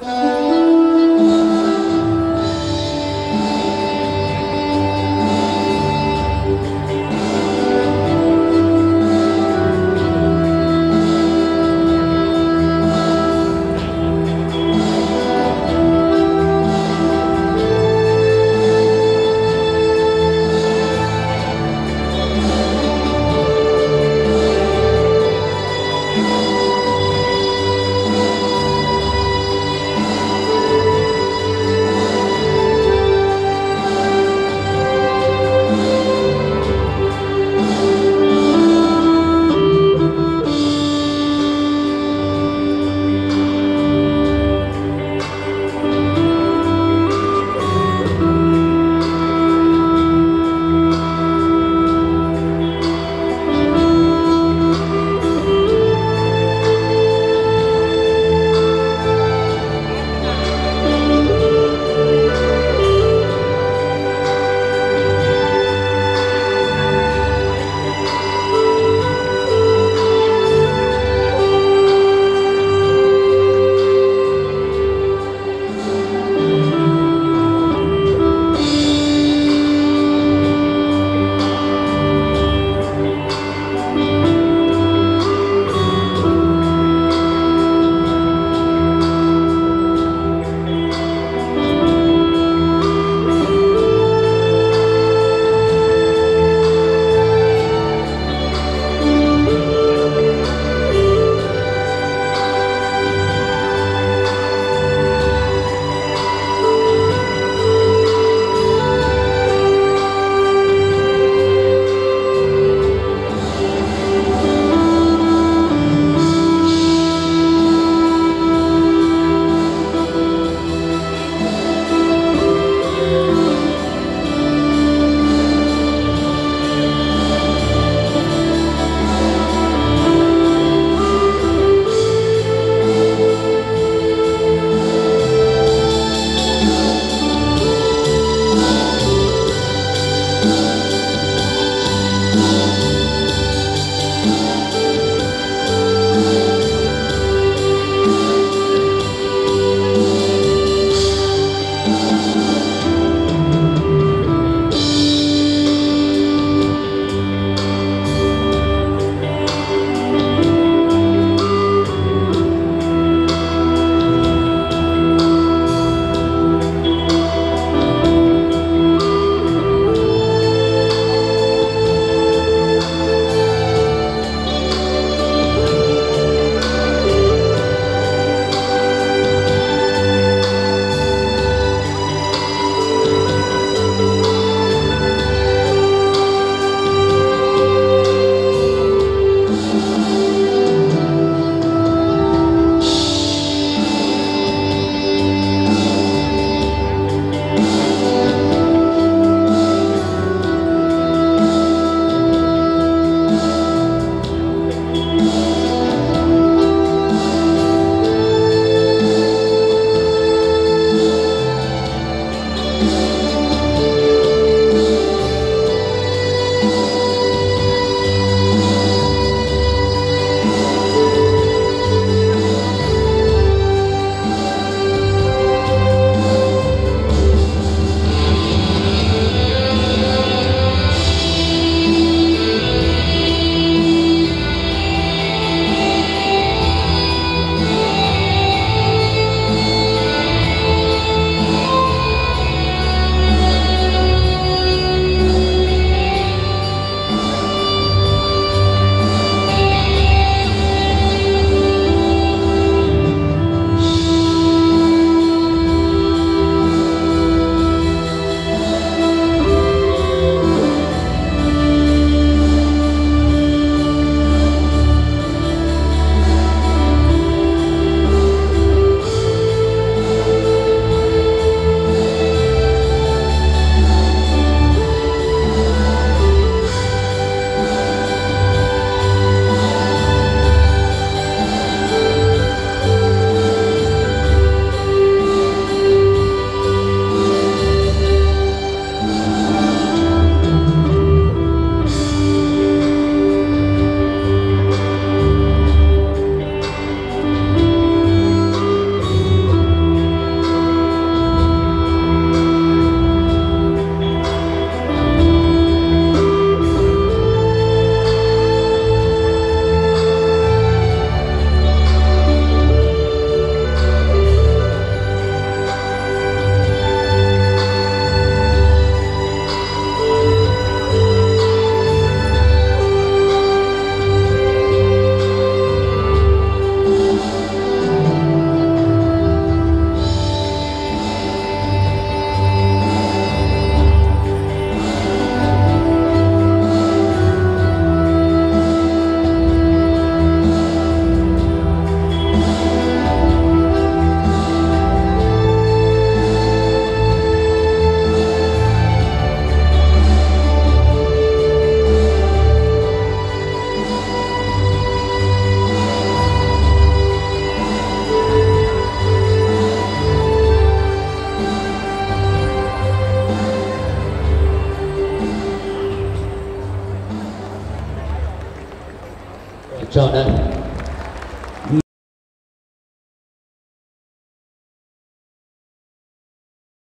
Uh... 叫呢。